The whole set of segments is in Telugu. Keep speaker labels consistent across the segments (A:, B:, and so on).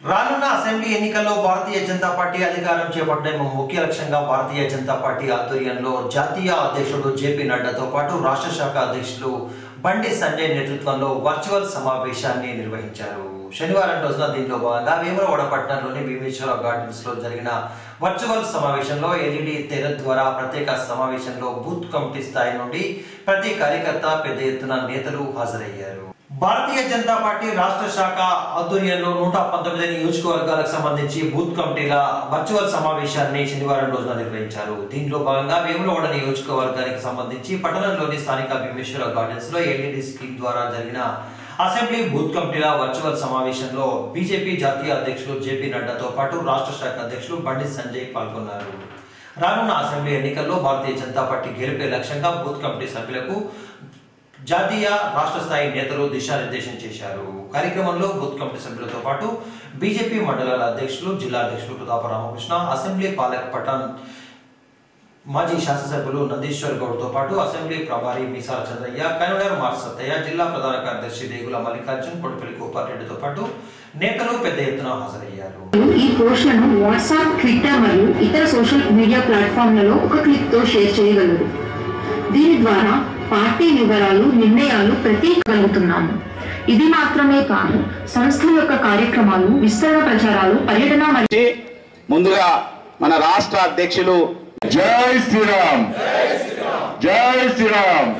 A: రానున్న అసెంబ్లీ ఎన్నికల్లో భారతీయ జనతా పార్టీ అధికారం చేపట్టడం ముఖ్య లక్ష్యంగా భారతీయ జనతా పార్టీ ఆధ్వర్యంలో జాతీయ అధ్యక్షుడు జేపీ నడ్డాతో పాటు రాష్ట్ర శాఖ అధ్యక్షులు బండి సంజయ్ నేతృత్వంలో వర్చువల్ సమావేశాన్ని నిర్వహించారు. శనివారం రోజున దీనిలో భాగంగా వేములవాడ పట్టణంలోని భీమేశ్వర గార్డెన్స్లో జరిగిన వర్చువల్ సమావేశంలో ఎల్ఈడి తెర ద్వారా ప్రత్యేక సమావేశంలో బూత్ కమిటీ స్థాయి నుండి ప్రతి కార్యకర్త పెద్ద ఎత్తున నేతలు హాజరయ్యారు. భారతీయ జనతా పార్టీ రాష్ట్ర శాఖ ఆధ్వర్యంలో నూట పంతొమ్మిది నియోజకవర్గాలకు సంబంధించి బూత్ కమిటీల వర్చువల్ సమావేశాన్ని శనివారం రోజున నిర్వహించారు. దీనిలో భాగంగా వేములవాడ నియోజకవర్గానికి సంబంధించి పట్టణంలోని స్థానిక భీమేశ్వర గార్డెన్స్లో ఎల్ఈడి స్కీమ్ ద్వారా జరిగిన అసెంబ్లీ బూత్ కమిటీల వర్చువల్ సమావేశంలో బీజేపీ జాతీయ అధ్యక్షులు జేపీ నడ్డాతో పాటు రాష్ట్ర శాఖ అధ్యక్షులు బండి సంజయ్ పాల్గొన్నారు. రానున్న అసెంబ్లీ ఎన్నికల్లో భారతీయ జనతా పార్టీ గెలిపే లక్ష్యంగా బూత్ కమిటీ సభ్యులకు జాతీయ రాష్ట్ర స్థాయి నేతలు దిశానిర్దేశం చేశారు. కార్యక్రమంలో బూత్ కమిటీ సభ్యులతో పాటు బీజేపీ మండలాల అధ్యక్షులు జిల్లా అధ్యక్షులు ప్రతాప రామకృష్ణ అసెంబ్లీ పాలక్ పఠాన్ మాజీ శాసనసభ్యులు నందీశ్వర్ గౌడ్తో పాటు అసెంబ్లీ ప్రభారి మీసాల చంద్రయ్య కన్వీనర్ మార్ సత్తయ్య జిల్లా ప్రధాన కార్యదర్శి దేగుల మల్లికార్జున్ కొడుపల్లి గోపారెడ్డితో పాటు నేతలు పెద్ద ఎత్తున హాజరయ్యారు.
B: ఈ పోస్టులను వాట్సాప్ ట్విట్టర్ మరియు ఇతర సోషల్ మీడియా ప్లాట్ఫామ్లలో ఒక క్లిక్తో షేర్ చేయగలరు. దీని ద్వారా పార్టీ వివరాలు నిర్ణయాలు ప్రతీకగలుగుతున్నాము ఇది మాత్రమే కాదు సంస్థ యొక్క కార్యక్రమాలు విస్తరణ ప్రచారాలు పర్యటన మరియు
C: ముందుగా మన రాష్ట్ర అధ్యక్షులు
D: జై శ్రీరామ్. జై శ్రీరామ్.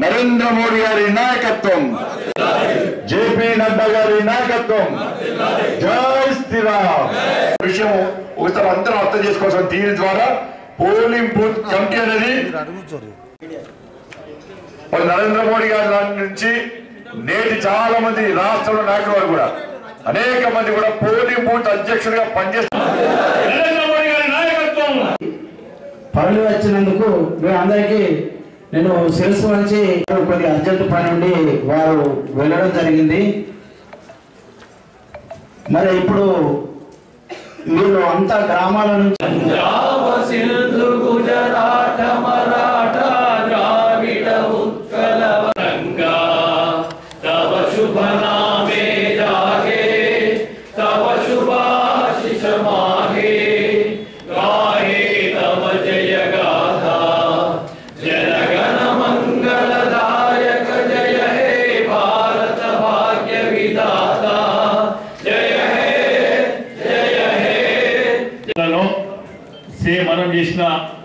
D: నరేంద్ర మోడీ గారి నాయకత్వం. జేపీ నడ్డా గారి నాయకత్వం. జై శ్రీరామ్. విషయం ఒకసారి అందరం అర్థం చేసుకోవాల్సిన దీని ద్వారా పోలింగ్ బూత్ కమిటీ అనేది నరేంద్ర మోడీ గారి దాని నుంచి నేటి చాలా మంది రాష్ట్రంలో నాయకుల వారు కూడా అనేక మంది కూడా పోలింగ్ బూత్ అధ్యక్షుడిగా పనిచేస్తున్నారు నరేంద్ర మోడీ గారి నాయకత్వం.
E: పనులు వచ్చినందుకు మేము అందరికీ నేను శిరస్సు వంచి కొద్ది అర్జెంట్ పని నుండి వారు వెళ్ళడం జరిగింది. మరి ఇప్పుడు వీళ్ళు అంతా గ్రామాల నుంచి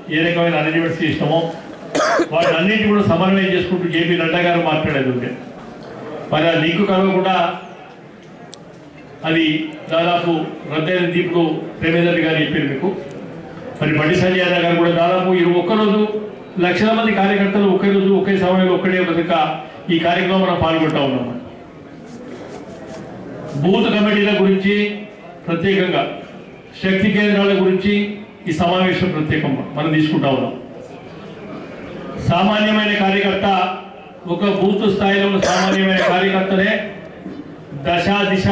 F: ఏ రకమైన అరేంజ్మెంట్స్కి ఇష్టమో వాటి అన్నింటి కూడా సమన్వయం చేసుకుంటూ జేపీ నడ్డా గారు మాట్లాడేది ఉంటే మరి ఆ లింక్ కలవకుండా అది దాదాపు రద్దైన దీపుడు ప్రేమేందర్ గారు చెప్పారు మీకు. మరి బండి సంజయ్ యాదవ్ గారు కూడా దాదాపు ఇరవై ఒక్కరోజు లక్షల మంది కార్యకర్తలు ఒకే రోజు ఒకే సమయంలో ఒక్కడే బతుక ఈ కార్యక్రమం మనం పాల్గొంటా ఉన్నాం. బూత్ కమిటీల గురించి ప్రత్యేకంగా శక్తి కేంద్రాల గురించి ఈ సమావేశం ప్రత్యేకం మనం తీసుకుంటా ఉన్నాం. సామాన్యమైన కార్యకర్త ఒక బూత్ స్థాయిలో ఉన్న సామాన్యమైన కార్యకర్తనే దశ దిశ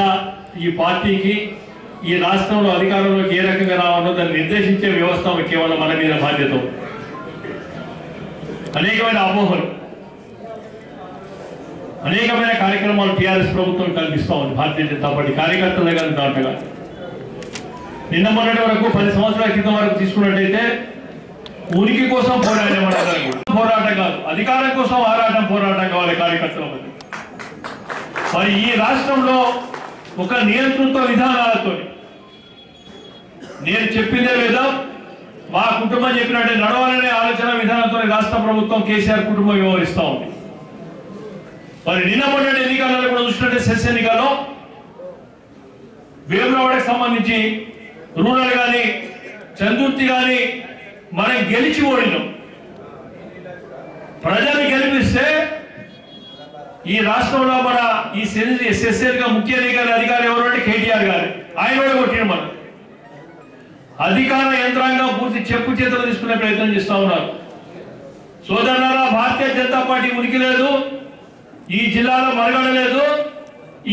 F: ఈ పార్టీకి ఈ రాష్ట్రంలో అధికారంలోకి ఏ రకంగా రావాలో దాన్ని నిర్దేశించే వ్యవస్థ కేవలం మన మీద బాధ్యత అనేకమైన అపోహలు అనేకమైన కార్యక్రమాలు టీఆర్ఎస్ ప్రభుత్వం కల్పిస్తా ఉంది. భారతీయ జనతా పార్టీ కార్యకర్తలే కానీ దాంట్లో కానీ నిన్న మొన్నటి వరకు పది సంవత్సరాల క్రితం వరకు తీసుకున్నట్టయితే ఉనికి కోసం పోరాటం పోరాటం కాదు. అధికారం కోసం ఆరాటం పోరాటం కావాలి కార్యకర్తల మధ్య. మరి ఈ రాష్ట్రంలో ఒక నియంతృత్వ విధానాలతో నేను చెప్పిందే విధం మా కుటుంబం చెప్పినట్టే నడవాలనే ఆలోచన విధానంతో రాష్ట్ర ప్రభుత్వం కేసీఆర్ కుటుంబం వ్యవహరిస్తూ ఉంది. మరి నిన్న మొన్నటి ఎన్నికలలో కూడా చూసినట్టే సెస్ ఎన్నికల్లో వేములవాడకు సంబంధించి రూరల్ కానీ చందుర్తి కానీ మనం గెలిచి ఓడినాం. ప్రజలు గెలిపిస్తే ఈ రాష్ట్రంలో మన ఈ ఎస్ఎస్ఎల్గా ముఖ్య అధికారి అధికారి ఎవరు అంటే కేటీఆర్ గారు. ఆయన కూడా కొట్టిన మనం అధికార యంత్రాంగం పూర్తి చెప్పు చేతులు తీసుకునే ప్రయత్నం చేస్తా ఉన్నారు. సోదరులారా భారతీయ జనతా పార్టీ ఉనికి లేదు. ఈ జిల్లాలో మరగడ లేదు.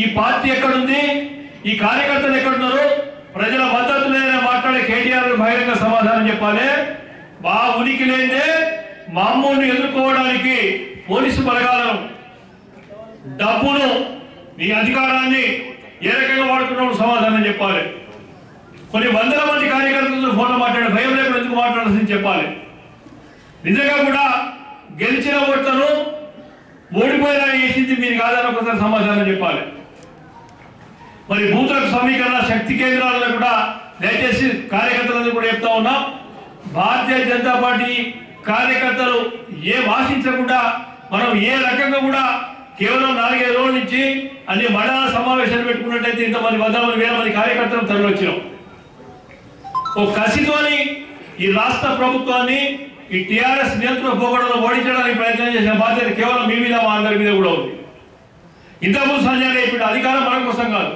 F: ఈ పార్టీ ఎక్కడుంది? ఈ కార్యకర్తలు ఎక్కడున్నారు? ప్రజల మద్దతు లేదని మాట్లాడే కేటీఆర్ బహిరంగ సమాధానం చెప్పాలి? మా ఉనికి లేదే మా అమ్మని ఎదుర్కోవడానికి పోలీసు బలగాలను డబ్బును నీ అధికారాన్ని ఏ రకంగా వాడుకున్నామో సమాధానం చెప్పాలి. కొన్ని వందల మంది కార్యకర్తలతో ఫోన్లో మాట్లాడే భయం లేకుండా ఎందుకు మాట్లాడాల్సింది చెప్పాలి. నిజంగా కూడా గెలిచిన ఓట్లను ఓడిపోయినా వేసింది మీరు కాదని ఒకసారి సమాధానం చెప్పాలి. మరి బూతులకు సమీకరణ శక్తి కేంద్రాలలో కూడా దయచేసి కార్యకర్తలందరూ ఉన్నాం భారతీయ జనతా పార్టీ కార్యకర్తలు ఏ ఆశించకుండా మనం ఏ రకంగా కూడా కేవలం నాలుగైదు రోజుల నుంచి అన్ని మండల సమావేశాలు పెట్టుకున్నట్టయితే ఇంతమంది వందల మంది వేల మంది కార్యకర్తలు తరలివచ్చినాం ఓ కసితోని ఈ రాష్ట్ర ప్రభుత్వాన్ని ఈ టిఆర్ఎస్ నియంత్రణ పోగొడలో ఓడించడానికి ప్రయత్నం చేసిన బాధ్యత కేవలం మీ మీద మా అందరి మీద కూడా ఉంది. ఇంతకుముందు సంజయ్ ఇప్పుడు అధికారం మన కోసం కాదు.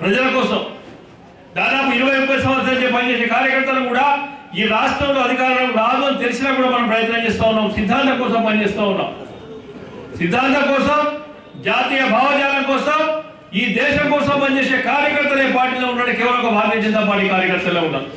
F: ప్రజల కోసం. దాదాపు ఇరవై ముప్పై సంవత్సరాలు పనిచేసే కార్యకర్తలు కూడా ఈ రాష్ట్రంలో అధికారం రాదు అని తెలిసినా కూడా మనం ప్రయత్నం చేస్తూ ఉన్నాం. సిద్ధాంతం కోసం పనిచేస్తూ ఉన్నాం. సిద్ధాంతం కోసం జాతీయ భావజాలం కోసం ఈ దేశం కోసం పనిచేసే కార్యకర్తలే పార్టీలో ఉన్నాడు. కేవలం ఒక భారతీయ జనతా పార్టీ కార్యకర్తలే ఉన్నారు.